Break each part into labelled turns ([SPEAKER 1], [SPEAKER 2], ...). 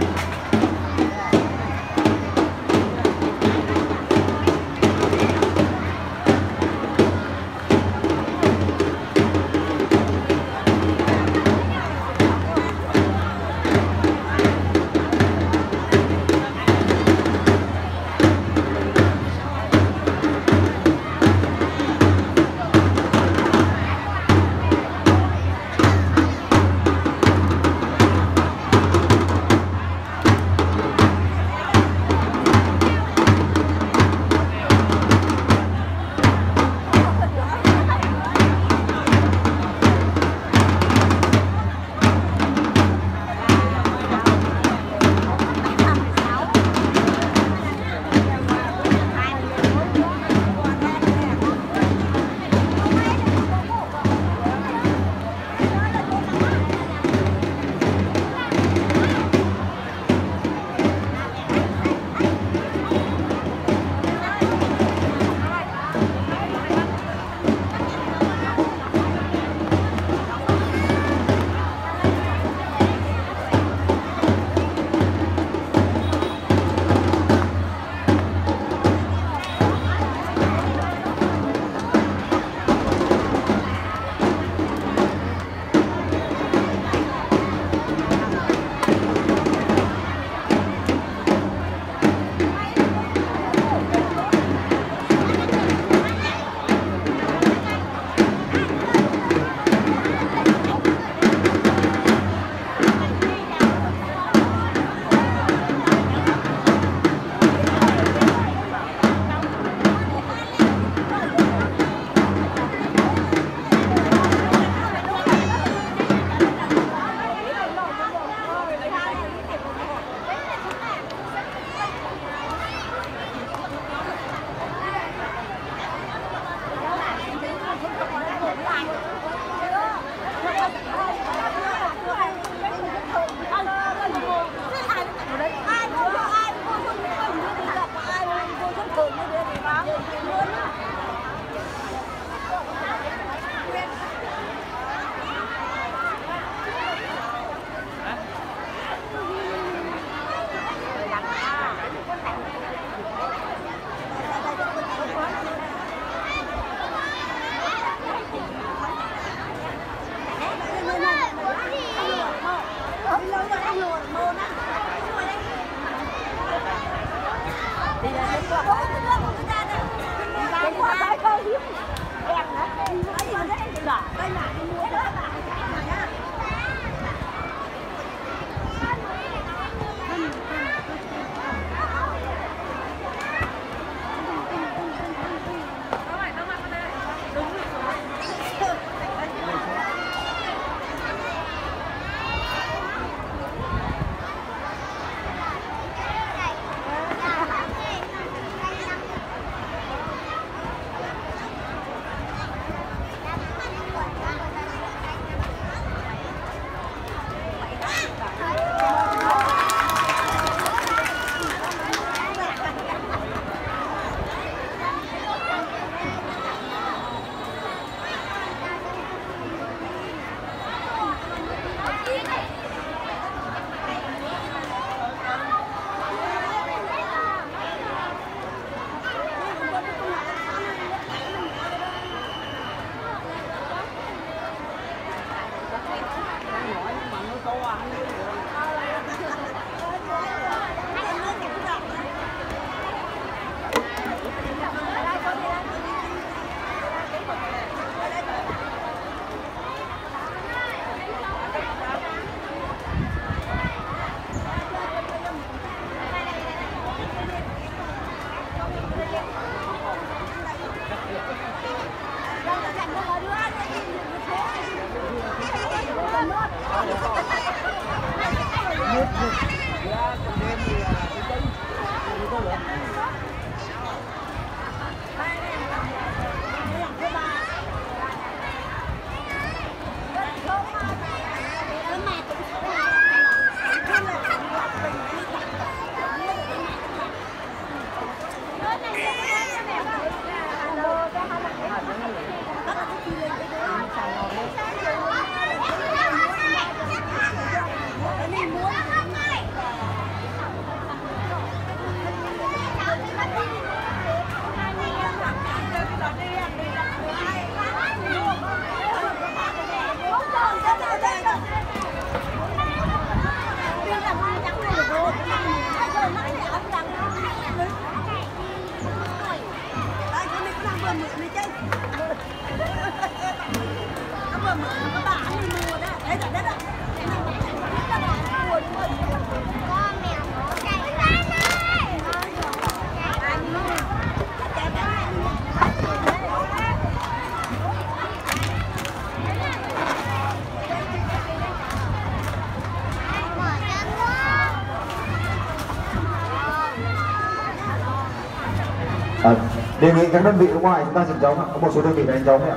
[SPEAKER 1] Hãy subscribe đề nghị các đơn vị ở ngoài, chúng ta chỉnh giống ạ có một số đơn vị đánh giống ạ.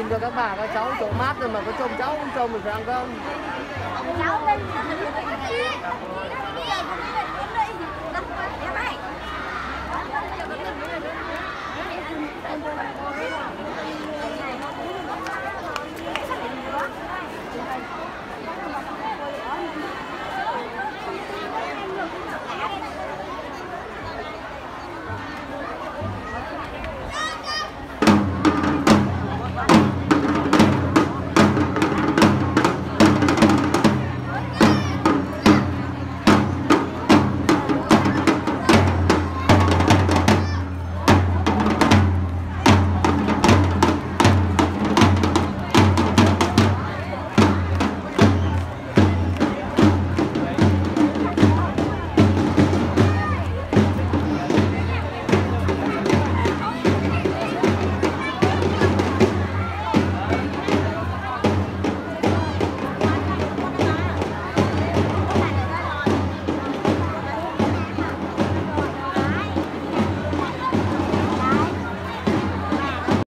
[SPEAKER 2] nhìn cho các bà, các cháu chỗ mát rồi mà có trông cháu không trông được rằng không
[SPEAKER 3] cháu lên